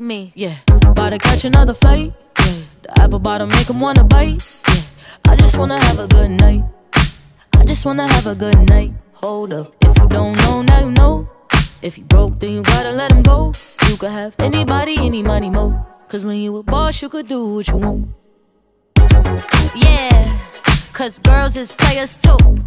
me. Yeah, about to catch another fight. Yeah, the apple bottom make him wanna bite. Yeah, I just wanna have a good night. I just wanna have a good night. Hold up, if you don't know, now you know. If you broke, then you gotta let him go. You could have anybody, any money, mo. Cause when you a boss, you could do what you want. Yeah, cause girls is players too.